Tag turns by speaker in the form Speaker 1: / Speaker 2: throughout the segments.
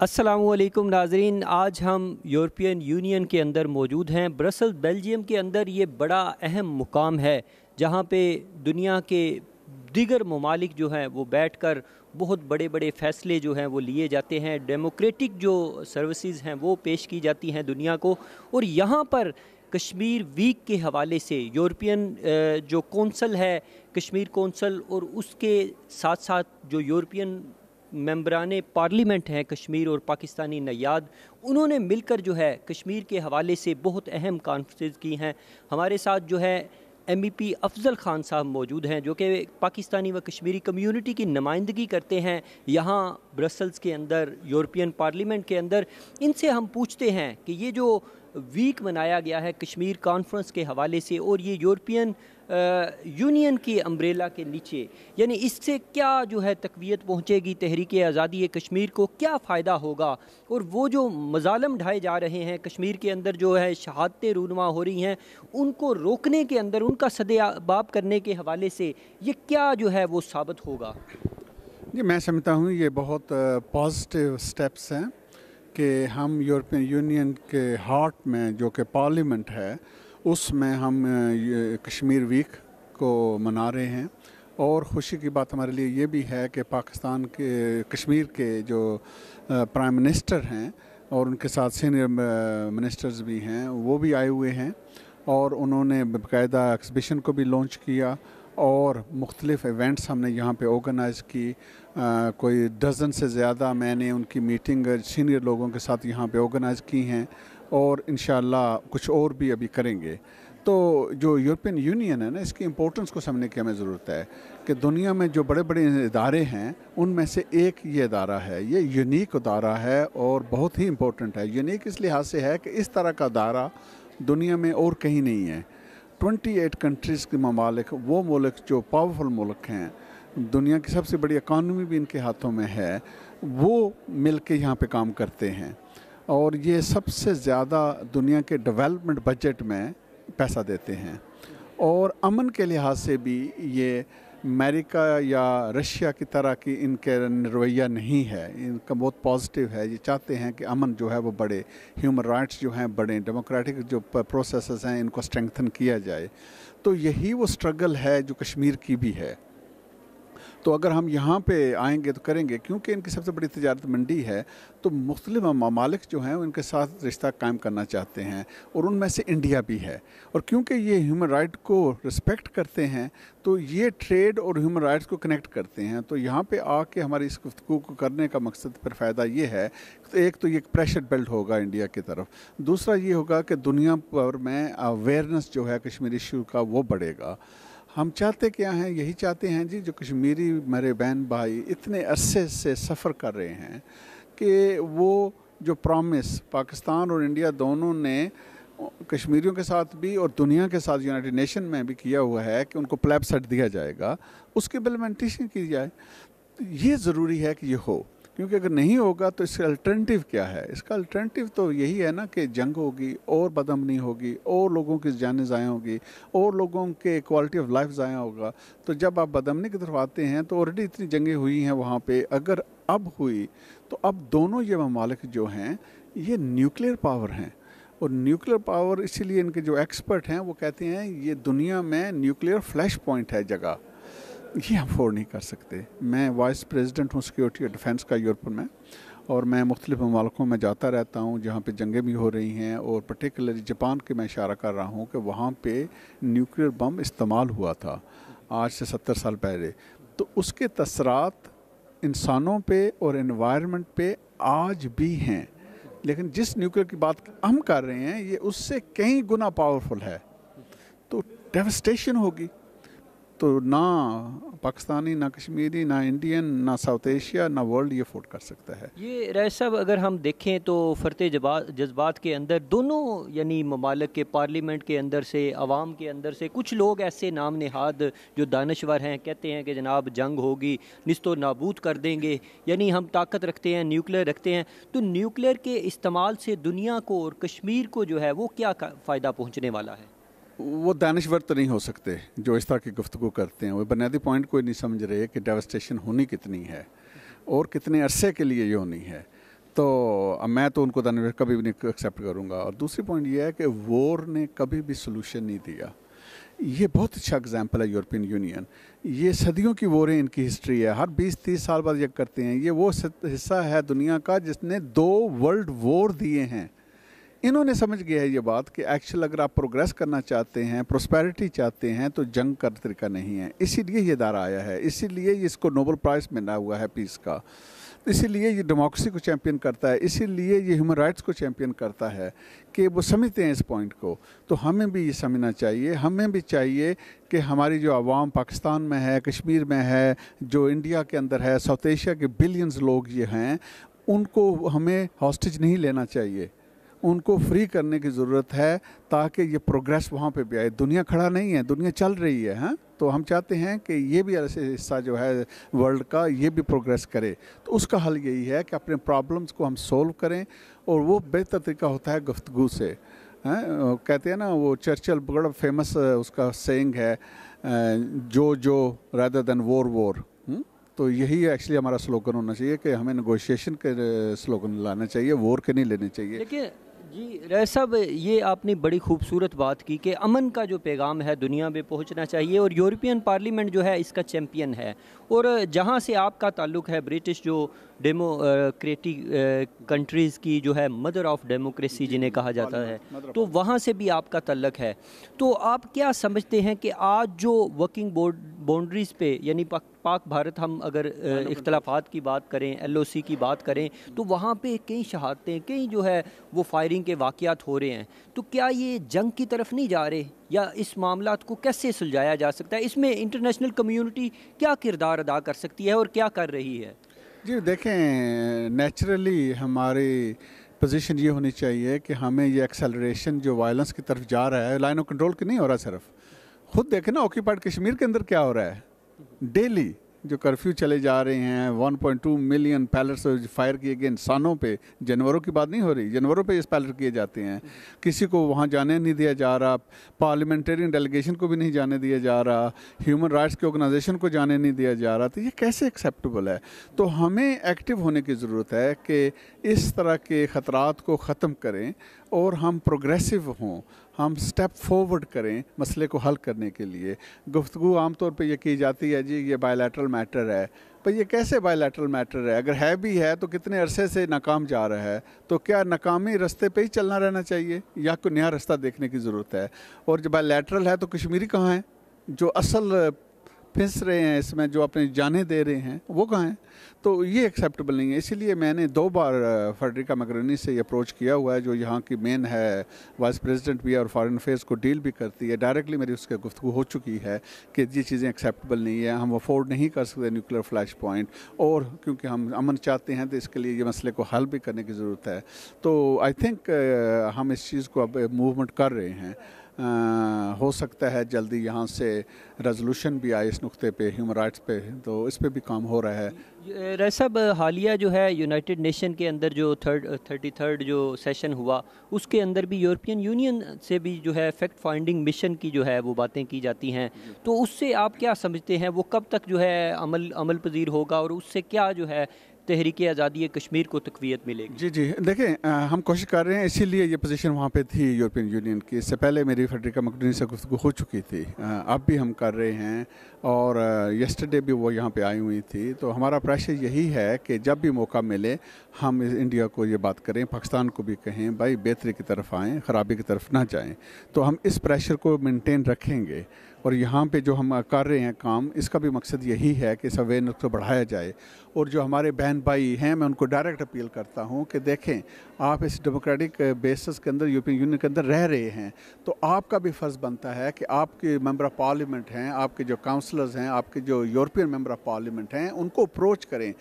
Speaker 1: السلام علیکم ناظرین، آج ہم یورپین یونین کے اندر موجود ہیں۔ برسل، بیلجیم کے اندر یہ بڑا اہم مقام ہے، جہاں پہ دنیا کے دیگر ممالک جو ہیں وہ بیٹھ کر بہت بڑے بڑے فیصلے جو ہیں وہ لیے جاتے ہیں۔ ڈیموکریٹک جو سروسز ہیں وہ پیش کی جاتی ہیں دنیا کو۔ اور یہاں پر کشمیر ویک کے حوالے سے یورپین جو کونسل ہے، کشمیر کونسل اور اس کے ساتھ ساتھ جو یورپین ممبران پارلیمنٹ ہیں، کشمیر اور پاکستانی نیاد انہوں نے مل کر جو ہے کشمیر کے حوالے سے بہت اہم کانفرنس کی ہیں۔ ہمارے ساتھ جو ہے ایم ای پی افضل خان صاحب موجود ہیں، جو کہ پاکستانی و کشمیری کمیونٹی کی نمائندگی کرتے ہیں۔ یہاں برسلز کے اندر، یورپین پارلیمنٹ کے اندر، ان سے ہم پوچھتے ہیں کہ یہ جو ویک منایا گیا ہے کشمیر کانفرنس کے حوالے سے اور یہ یورپین یونین کی امبریلا کے نیچے یعنی اس سے کیا جو ہے تقویت پہنچے گی تحریک آزادی کشمیر کو، کیا فائدہ ہوگا؟ اور وہ جو مظالم ڈھائے جا رہے ہیں، کشمیر کے اندر جو ہے شہادتیں رونما ہو رہی ہیں، ان کو روکنے کے اندر، ان کا صد باب کرنے کے حوالے سے یہ کیا جو ہے وہ ثابت ہوگا؟
Speaker 2: جی میں سمجھتا ہوں یہ بہت پازیٹیو سٹیپس ہیں کہ ہم یورپین یونین کے ہارٹ میں جو کہ پارلیمنٹ ہے اس میں ہم کشمیر ویک کو منا رہے ہیں اور خوشی کی بات ہمارے لیے یہ بھی ہے کہ پاکستان کے، کشمیر کے جو پرائم منسٹر ہیں اور ان کے ساتھ سینئر منسٹرز بھی ہیں، وہ بھی آئے ہوئے ہیں اور انہوں نے باقاعدہ ایکسبیشن کو بھی لانچ کیا اور مختلف ایونٹس ہم نے یہاں پہ آرگنائز کی۔ کوئی ڈزن سے زیادہ میں نے ان کی میٹنگ سینئر لوگوں کے ساتھ یہاں پہ آرگنائز کی ہیں۔ اور انشاءاللہ کچھ اور بھی ابھی کریں گے۔ تو جو یورپین یونین ہے نا، اس کی امپورٹنس کو سمجھنے کی ہمیں ضرورت ہے کہ دنیا میں جو بڑے بڑے ادارے ہیں، ان میں سے ایک یہ ادارہ ہے، یہ یونیک ادارہ ہے اور بہت ہی امپورٹنٹ ہے۔ یونیک اس لحاظ سے ہے کہ اس طرح کا ادارہ دنیا میں اور کہیں نہیں ہے۔ ٹونٹی ایٹ کنٹریز کے ممالک، وہ ملک جو پاورفل ملک ہیں، دنیا کی سب سے بڑی اکانومی بھی ان کے ہاتھوں میں ہے، وہ مل کے یہاں پہ کام کرتے ہیں۔ اور یہ سب سے زیادہ دنیا کے ڈیولپمنٹ بجٹ میں پیسہ دیتے ہیں۔ اور امن کے لحاظ سے بھی یہ امریکہ یا رشیا کی طرح کی ان کے رویہ نہیں ہے۔ ان کا بہت پازیٹیو ہے۔ یہ چاہتے ہیں کہ امن جو ہے وہ بڑھے۔ ہیومن رائٹس جو ہیں بڑھیں۔ ڈیموکریٹک جو پروسیسز ہیں ان کو اسٹرینگتھن کیا جائے۔ تو یہی وہ سٹرگل ہے جو کشمیر کی بھی ہے۔ تو اگر ہم یہاں پہ آئیں گے تو کریں گے، کیونکہ ان کی سب سے بڑی تجارت منڈی ہے، تو مختلف ممالک جو ہیں، ان کے ساتھ رشتہ قائم کرنا چاہتے ہیں اور ان میں سے انڈیا بھی ہے۔ اور کیونکہ یہ ہیومن رائٹ کو رسپیکٹ کرتے ہیں، تو یہ ٹریڈ اور ہیومن رائٹس کو کنیکٹ کرتے ہیں۔ تو یہاں پہ آ کے ہماری اس گفتگو کو کرنے کا مقصد پر فائدہ یہ ہے، ایک تو یہ پریشر بلڈ ہوگا انڈیا کی طرف۔ دوسرا یہ ہوگا کہ دنیا پر میں اویئرنیس جو ہے، کشمیر ایشو کا وہ بڑھے گا۔ ہم چاہتے کیا ہیں؟ یہی چاہتے ہیں جی جو کشمیری میرے بہن بھائی اتنے عرصے سے سفر کر رہے ہیں کہ وہ جو پرومس پاکستان اور انڈیا دونوں نے کشمیریوں کے ساتھ بھی اور دنیا کے ساتھ یونائٹڈ نیشن میں بھی کیا ہوا ہے کہ ان کو پلیب سیٹ دیا جائے گا، اس کی امپلیمنٹیشن کی جائے۔ یہ ضروری ہے کہ یہ ہو۔ کیونکہ اگر نہیں ہوگا تو اس کا الٹرنٹیو کیا ہے؟ اس کا الٹرنٹیو تو یہی ہے نا کہ جنگ ہوگی، اور بدمنی ہوگی، اور لوگوں کی جانیں ضائع ہوگی، اور لوگوں کے کوالٹی آف لائف ضائع ہوگا۔ تو جب آپ بدمنی کی طرف آتے ہیں تو آلریڈی اتنی جنگیں ہوئی ہیں وہاں پہ۔ اگر اب ہوئی تو اب دونوں یہ ممالک جو ہیں، یہ نیوکلیر پاور ہیں۔ اور نیوکلیر پاور اسی لیے ان کے جو ایکسپرٹ ہیں وہ کہتے ہیں یہ دنیا میں نیوکلیر فلیش پوائنٹ ہے جگہ۔ یہ افورڈ نہیں کر سکتے۔ میں وائس پریزیڈنٹ ہوں سیکورٹی اور ڈیفینس کا یورپ میں، اور میں مختلف ممالکوں میں جاتا رہتا ہوں جہاں پہ جنگیں بھی ہو رہی ہیں، اور پرٹیکولرلی جاپان کے میں اشارہ کر رہا ہوں کہ وہاں پہ نیوکلیئر بم استعمال ہوا تھا آج سے ستر سال پہلے۔ تو اس کے تثرات انسانوں پہ اور انوائرمنٹ پہ آج بھی ہیں۔ لیکن جس نیوکلیئر کی بات ہم کر رہے ہیں، یہ اس سے کئی گنا پاورفل ہے۔ تو ڈیوسٹیشن ہوگی۔ تو نہ پاکستانی، نہ کشمیری، نہ انڈین، نہ ساؤتھ ایشیا، نہ ورلڈ یہ فوٹ کر سکتا ہے۔
Speaker 1: یہ رہ صاحب اگر ہم دیکھیں تو فرتے جذبات کے اندر دونوں یعنی ممالک کے، پارلیمنٹ کے اندر سے، عوام کے اندر سے کچھ لوگ ایسے نام نہاد جو دانشور ہیں، کہتے ہیں کہ جناب جنگ ہوگی، نست و نابود کر دیں گے یعنی ہم طاقت رکھتے ہیں نیوکلیئر رکھتے ہیں۔ تو نیوکلیئر کے استعمال سے دنیا کو اور کشمیر کو جو ہے وہ کیا فائدہ پہنچنے والا ہے؟
Speaker 2: وہ دانشور تو نہیں ہو سکتے جو اس طرح کی گفتگو کرتے ہیں۔ وہ بنیادی پوائنٹ کوئی نہیں سمجھ رہے کہ ڈیوسٹیشن ہونی کتنی ہے اور کتنے عرصے کے لیے یہ ہونی ہے۔ تو میں تو ان کو دانشور کبھی بھی نہیں ایکسیپٹ کروں گا۔ اور دوسری پوائنٹ یہ ہے کہ وور نے کبھی بھی سلوشن نہیں دیا۔ یہ بہت اچھا اگزامپل ہے یورپین یونین یہ صدیوں کی ووریں ان کی ہسٹری ہے۔ ہر بیس تیس سال بعد یہ کرتے ہیں۔ یہ وہ حصہ ہے دنیا کا جس نے دو ورلڈ وور دیے ہیں۔ انہوں نے سمجھ گیا ہے یہ بات کہ ایکچوئل اگر آپ پروگریس کرنا چاہتے ہیں پروسپیرٹی چاہتے ہیں، تو جنگ کا طریقہ نہیں ہے۔ اسی لیے یہ ادارہ آیا ہے۔ اسی لیے اس کو نوبل پرائز ملا ہوا ہے پیس کا۔ اسی لیے یہ ڈیموکریسی کو چیمپئن کرتا ہے۔ اسی لیے یہ ہیومن رائٹس کو چیمپئن کرتا ہے کہ وہ سمجھتے ہیں اس پوائنٹ کو۔ تو ہمیں بھی یہ سمجھنا چاہیے۔ ہمیں بھی چاہیے کہ ہماری جو عوام پاکستان میں ہے، کشمیر میں ہے، جو انڈیا کے اندر ہے ساؤتھ ایشیا کے بلینز لوگ یہ ہیں، ان کو ہمیں ہاسٹیج نہیں لینا چاہیے۔ ان کو فری کرنے کی ضرورت ہے تاکہ یہ پروگریس وہاں پہ بھی آئے۔ دنیا کھڑا نہیں ہے، دنیا چل رہی ہے ہاں؟ تو ہم چاہتے ہیں کہ یہ بھی ایسے حصہ جو ہے ورلڈ کا یہ بھی پروگریس کرے۔ تو اس کا حل یہی ہے کہ اپنے پرابلمس کو ہم سولو کریں اور وہ بہتر طریقہ ہوتا ہے گفتگو سے ہاں؟ کہتے ہیں نا وہ چرچل بڑا فیمس اس کا سینگ ہے جو جو ریدر دین وور وور تو یہی ایکچولی ہمارا سلوگن ہونا چاہیے کہ ہمیں نگوشیشن کے سلوگن لانا چاہیے وور کے نہیں لینے چاہیے۔
Speaker 1: جی رہ صاحب یہ آپ نے بڑی خوبصورت بات کی کہ امن کا جو پیغام ہے دنیا میں پہنچنا چاہیے اور یورپین پارلیمنٹ جو ہے اس کا چیمپئن ہے۔ اور جہاں سے آپ کا تعلق ہے برٹش جو ڈیموکریٹک کنٹریز کی جو ہے مدر آف ڈیموکریسی جنہیں کہا جاتا ہے۔ تو وہاں سے بھی آپ کا تعلق ہے۔ تو آپ کیا سمجھتے ہیں کہ آج جو ورکنگ بورڈ باؤنڈریز پہ یعنی پاک بھارت ہم اگر اختلافات کی بات کریں ایل او سی کی بات کریں تو وہاں پہ کئی شہادتیں کئی جو ہے وہ فائرنگ کے واقعات ہو رہے ہیں۔ تو کیا یہ جنگ کی طرف نہیں جا رہے؟ یا اس معاملات کو کیسے سلجھایا جا سکتا ہے؟ اس میں انٹرنیشنل کمیونٹی کیا کردار ادا کر سکتی ہے اور کیا کر رہی ہے؟
Speaker 2: جی دیکھیں نیچرلی ہماری پوزیشن یہ ہونی چاہیے کہ ہمیں یہ ایکسلریشن جو وائلنس کی طرف جا رہا ہے لائن آف کنٹرول کی نہیں ہو رہا صرف۔ خود دیکھیں نا آکیپائڈ کشمیر کے اندر کیا ہو رہا ہے؟ ڈیلی جو کرفیو چلے جا رہے ہیں one point two million pellets fire کیے گئے انسانوں پہ، جانوروں کی بات نہیں ہو رہی، جانوروں پہ اس پیلٹ کیے جاتے ہیں۔ کسی کو وہاں جانے نہیں دیا جا رہا پارلیمنٹرین ڈیلیگیشن کو بھی نہیں جانے دیا جا رہا ہیومن رائٹس کی آرگنائزیشن کو جانے نہیں دیا جا رہا۔ تو یہ کیسے ایکسیپٹیبل ہے؟ تو ہمیں ایکٹیو ہونے کی ضرورت ہے کہ اس طرح کے خطرات کو ختم کریں اور ہم پروگریسو ہوں۔ ہم سٹیپ فورورڈ کریں مسئلے کو حل کرنے کے لیے۔ گفتگو عام طور پہ یہ کی جاتی ہے جی یہ بائی لیٹرل میٹر ہے۔ پر یہ کیسے بائی لیٹرل میٹر ہے؟ اگر ہے بھی ہے تو کتنے عرصے سے ناکام جا رہا ہے؟ تو کیا ناکامی رستے پہ ہی چلنا رہنا چاہیے؟ یا کوئی نیا رستہ دیکھنے کی ضرورت ہے؟ اور جب بائی لیٹرل ہے تو کشمیری کہاں ہے؟ جو اصل پھنس رہے ہیں، اس میں جو اپنی جانیں دے رہے ہیں، وہ کہاں ہیں؟ تو یہ ایکسیپٹیبل نہیں ہے۔ اسی لیے میں نے دو بار فیڈریکا مکرنی سے یہ اپروچ کیا ہوا ہے، جو یہاں کی مین ہے وائس پریزیڈنٹ بھی ہے اور فارن افیئرس کو ڈیل بھی کرتی ہے۔ ڈائریکٹلی میری اس کے گفتگو ہو چکی ہے کہ یہ چیزیں ایکسیپٹیبل نہیں ہے ہم افورڈ نہیں کر سکتے نیوکلیر فلیش پوائنٹ اور کیونکہ ہم امن چاہتے ہیں، تو اس کے لیے یہ مسئلے کو حل بھی کرنے کی ضرورت ہے۔ تو آئی تھنک ہم اس چیز کو اب موومنٹ کر رہے ہیں۔ ہو سکتا ہے جلدی یہاں سے ریزولوشن بھی آئے اس نقطے پہ ہیومن رائٹس پہ، تو اس پہ بھی کام ہو رہا ہے۔
Speaker 1: ریسب حالیہ جو ہے یونائٹڈ نیشن کے اندر جو تھرڈ تھرٹی تھرڈ جو سیشن ہوا، اس کے اندر بھی یورپین یونین سے بھی جو ہے فیکٹ فائنڈنگ مشن کی جو ہے وہ باتیں کی جاتی ہیں۔ تو اس سے آپ کیا سمجھتے ہیں؟ وہ کب تک جو ہے عمل عمل پذیر ہوگا اور اس سے کیا جو ہے تحریک آزادی کشمیر کو تقویت ملے گی۔
Speaker 2: جی جی۔ دیکھیں ہم کوشش کر رہے ہیں، اسی لیے یہ پوزیشن وہاں پہ تھی یورپین یونین کی۔ اس سے پہلے میری فیڈریکا مکڈنی سے گفتگو ہو چکی تھی۔ اب بھی ہم کر رہے ہیں۔ اور یسٹرڈے بھی وہ یہاں پہ آئی ہوئی تھی۔ تو ہمارا پریشر یہی ہے کہ جب بھی موقع ملے، ہم انڈیا کو یہ بات کریں، پاکستان کو بھی کہیں، بھائی، بہتری کی طرف آئیں، خرابی کی طرف نہ جائیں۔ تو ہم اس پریشر کو مینٹین رکھیں گے۔ اور یہاں پہ جو ہم کر رہے ہیں کام، اس کا بھی مقصد یہی ہے کہ اس اویئرنیس کو بڑھایا جائے۔ اور جو ہمارے بہن بھائی ہیں، میں ان کو ڈائریکٹ اپیل کرتا ہوں کہ دیکھیں، آپ اس ڈیموکریٹک بیسس کے اندر یورپین یونین کے اندر رہ رہے ہیں۔ تو آپ کا بھی فرض بنتا ہے کہ آپ کے ممبر آف پارلیمنٹ ہیں، آپ کے جو کاؤنسلرز ہیں، آپ کے جو یورپین ممبر آف پارلیمنٹ ہیں، ان کو اپروچ کریں۔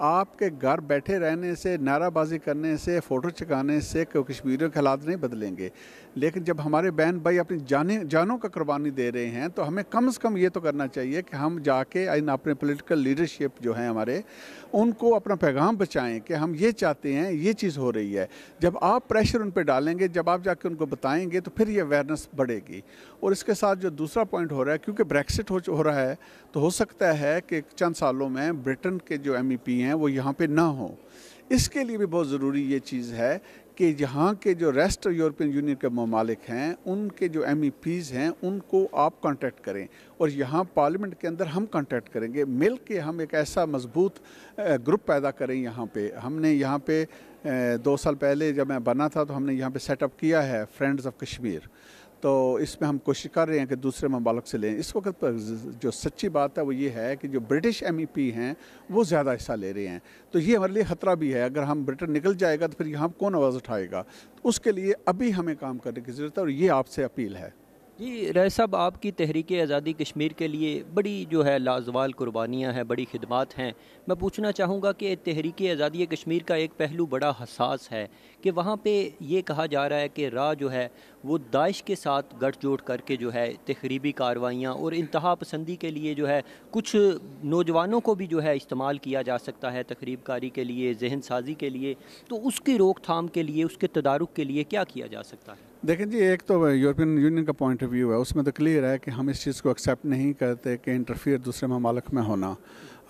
Speaker 2: آپ کے گھر بیٹھے رہنے سے، نعرہ بازی کرنے سے، فوٹو چکانے سے کشمیریوں کے حالات نہیں بدلیں گے۔ لیکن جب ہمارے بہن بھائی اپنی جانے جانوں کا قربانی دے رہے ہیں، تو ہمیں کم از کم یہ تو کرنا چاہیے کہ ہم جا کے اپنے پولیٹیکل لیڈرشپ جو ہیں ہمارے، ان کو اپنا پیغام بچائیں کہ ہم یہ چاہتے ہیں، یہ چیز ہو رہی ہے۔ جب آپ پریشر ان پہ ڈالیں گے، جب آپ جا کے ان کو بتائیں گے، تو پھر یہ اویئرنیس بڑھے گی۔ اور اس کے ساتھ جو دوسرا پوائنٹ ہو رہا ہے، کیونکہ بریکسٹ ہو رہا ہے، تو ہو سکتا ہے کہ چند سالوں میں برٹن کے جو ایم ای پی ہیں وہ یہاں پہ نہ ہوں۔ اس کے لیے بھی بہت ضروری یہ چیز ہے کہ یہاں کے جو ریسٹ یورپین یونین کے ممالک ہیں، ان کے جو ایم ای پیز ہیں، ان کو آپ کانٹیکٹ کریں۔ اور یہاں پارلیمنٹ کے اندر ہم کانٹیکٹ کریں گے۔ مل کے ہم ایک ایسا مضبوط گروپ پیدا کریں یہاں پہ۔ ہم نے یہاں پہ دو سال پہلے جب میں بنا تھا تو ہم نے یہاں پہ سیٹ اپ کیا ہے فرینڈز آف کشمیر تو اس میں ہم کوشش کر رہے ہیں کہ دوسرے ممالک سے لیں۔ اس وقت پر جو سچی بات ہے وہ یہ ہے کہ جو برٹش ایم ای پی ہیں وہ زیادہ حصہ لے رہے ہیں۔ تو یہ ہمارے لیے خطرہ بھی ہے۔ اگر ہم برٹن نکل جائے گا تو پھر یہاں کون آواز اٹھائے گا؟ اس کے لیے ابھی ہمیں کام کرنے کی ضرورت ہے اور یہ آپ سے اپیل ہے۔
Speaker 1: جی رائے صاحب، آپ کی تحریک آزادی کشمیر کے لیے بڑی جو ہے لازوال قربانیاں ہیں، بڑی خدمات ہیں۔ میں پوچھنا چاہوں گا کہ تحریک آزادی کشمیر کا ایک پہلو بڑا حساس ہے کہ وہاں پہ یہ کہا جا رہا ہے کہ راہ جو ہے وہ داعش کے ساتھ گٹھ جوڑ کر کے جو ہے تقریبی کاروائیاں اور انتہا پسندی کے لیے جو ہے کچھ نوجوانوں کو بھی جو ہے استعمال کیا جا سکتا ہے تقریب کاری کے لیے، ذہن سازی کے لیے۔ تو اس کی روک تھام کے لیے، اس کے تدارک کے لیے کیا کیا جا سکتا ہے؟
Speaker 2: دیکھیں جی ایک تو یورپین یونین کا پوائنٹ آف ویو ہے۔ اس میں تو کلیئر ہے کہ ہم اس چیز کو ایکسیپٹ نہیں کرتے کہ انٹرفیئر دوسرے ممالک میں ہونا۔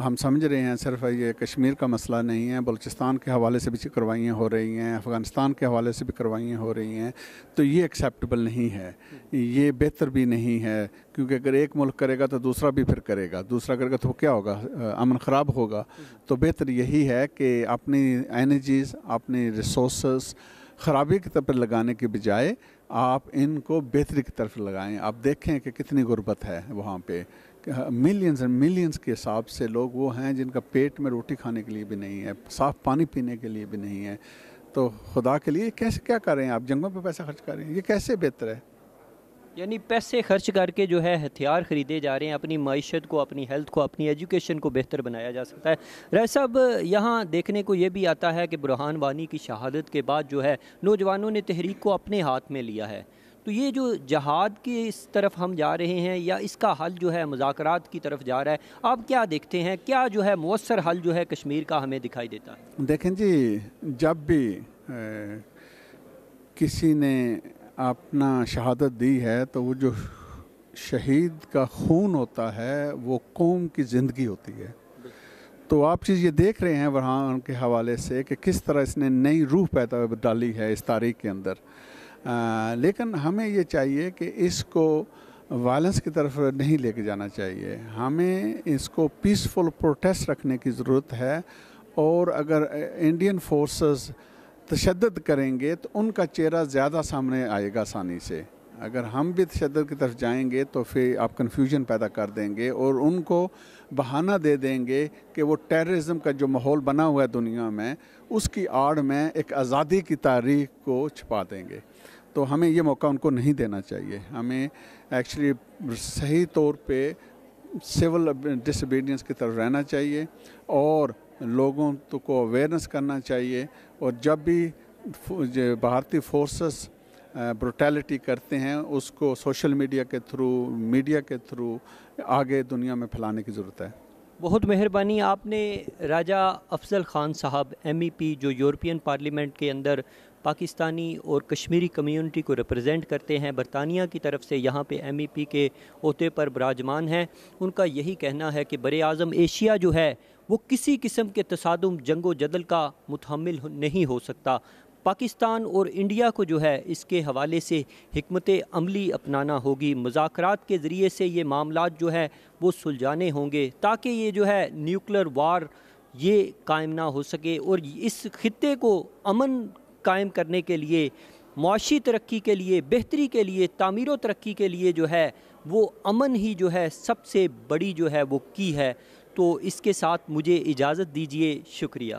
Speaker 2: ہم سمجھ رہے ہیں صرف یہ کشمیر کا مسئلہ نہیں ہے، بلوچستان کے حوالے سے بھی کروائیاں ہو رہی ہیں، افغانستان کے حوالے سے بھی کروائیاں ہو رہی ہیں، تو یہ ایکسیپٹیبل نہیں ہے۔ یہ بہتر بھی نہیں ہے، کیونکہ اگر ایک ملک کرے گا تو دوسرا بھی پھر کرے گا، دوسرا کرے گا تو کیا ہوگا؟ امن خراب ہوگا۔ تو بہتر یہی ہے کہ اپنی انرجیز اپنی ریسورسز خرابی کی طرف لگانے کے بجائے آپ ان کو بہتری کی طرف لگائیں۔ آپ دیکھیں کہ کتنی غربت ہے وہاں پہ۔ ملینز اینڈ ملینز کے حساب سے لوگ وہ ہیں جن کا پیٹ میں روٹی کھانے کے لیے بھی نہیں ہے، صاف پانی پینے کے لیے بھی نہیں ہے۔ تو خدا کے لیے کیسے کیا کریں آپ؟ جنگوں پہ پیسہ خرچ کریں یہ کیسے بہتر ہے؟
Speaker 1: یعنی پیسے خرچ کر کے جو ہے ہتھیار خریدے جا رہے ہیں، اپنی معیشت کو، اپنی ہیلتھ کو، اپنی ایجوکیشن کو بہتر بنایا جا سکتا ہے۔ رہ صاحب، یہاں دیکھنے کو یہ بھی آتا ہے کہ برہان وانی کی شہادت کے بعد جو ہے نوجوانوں نے تحریک کو اپنے ہاتھ میں لیا ہے۔ تو یہ جو جہاد کی اس طرف ہم جا رہے ہیں یا اس کا حل جو ہے مذاکرات کی طرف جا رہا ہے، آپ کیا دیکھتے ہیں؟ کیا جو ہے مؤثر حل جو ہے کشمیر کا ہمیں دکھائی دیتا ہے؟
Speaker 2: دیکھیں جی جب بھی کسی نے اپنا شہادت دی ہے تو وہ جو شہید کا خون ہوتا ہے، وہ قوم کی زندگی ہوتی ہے۔ تو آپ چیز یہ دیکھ رہے ہیں ورہان کے حوالے سے کہ کس طرح اس نے نئی روح پیدا ڈالی ہے اس تاریخ کے اندر۔ لیکن ہمیں یہ چاہیے کہ اس کو وائلنس کی طرف نہیں لے کے جانا چاہیے۔ ہمیں اس کو پیسفل پروٹیسٹ رکھنے کی ضرورت ہے اور اگر انڈین فورسز تشدد کریں گے تو ان کا چہرہ زیادہ سامنے آئے گا آسانی سے۔ اگر ہم بھی تشدد کی طرف جائیں گے تو پھر آپ کنفیوژن پیدا کر دیں گے اور ان کو بہانہ دے دیں گے کہ وہ ٹیررزم کا جو ماحول بنا ہوا ہے دنیا میں، اس کی آڑ میں ایک آزادی کی تاریخ کو چھپا دیں گے۔ تو ہمیں یہ موقع ان کو نہیں دینا چاہیے۔ ہمیں ایکچولی صحیح طور پہ سول ڈس کی طرف رہنا چاہیے اور لوگوں تو کو اویئرنس کرنا چاہیے اور جب بھی بھارتی فورسز بروٹیلٹی کرتے ہیں، اس کو سوشل میڈیا کے تھرو میڈیا کے تھرو آگے دنیا میں پھیلانے کی ضرورت ہے۔
Speaker 1: بہت مہربانی، آپ نے راجہ افضل خان صاحب ایم ای پی جو یورپین پارلیمنٹ کے اندر پاکستانی اور کشمیری کمیونٹی کو ریپرزینٹ کرتے ہیں، برطانیہ کی طرف سے یہاں پہ ایم ای پی کے عہدے پر براجمان ہیں۔ ان کا یہی کہنا ہے کہ بر اعظم ایشیا جو ہے، وہ کسی قسم کے تصادم، جنگ و جدل کا متحمل نہیں ہو سکتا۔ پاکستان اور انڈیا کو جو ہے اس کے حوالے سے حکمت عملی اپنانا ہوگی۔ مذاکرات کے ذریعے سے یہ معاملات جو ہے وہ سلجھانے ہوں گے تاکہ یہ جو ہے نیوکلر وار یہ قائم نہ ہو سکے اور اس خطے کو امن قائم کرنے کے لیے، معاشی ترقی کے لیے، بہتری کے لیے، تعمیر و ترقی کے لیے جو ہے وہ امن ہی جو ہے سب سے بڑی جو ہے وہ کی ہے۔ تو اس کے ساتھ مجھے اجازت دیجیے شکریہ۔